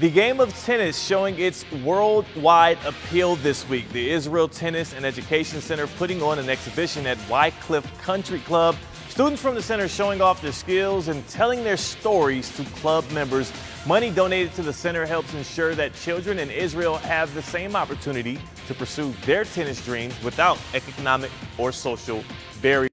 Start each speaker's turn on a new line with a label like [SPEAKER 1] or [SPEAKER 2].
[SPEAKER 1] The game of tennis showing its worldwide appeal this week. The Israel Tennis and Education Center putting on an exhibition at Wycliffe Country Club. Students from the center showing off their skills and telling their stories to club members. Money donated to the center helps ensure that children in Israel have the same opportunity to pursue their tennis dreams without economic or social barriers.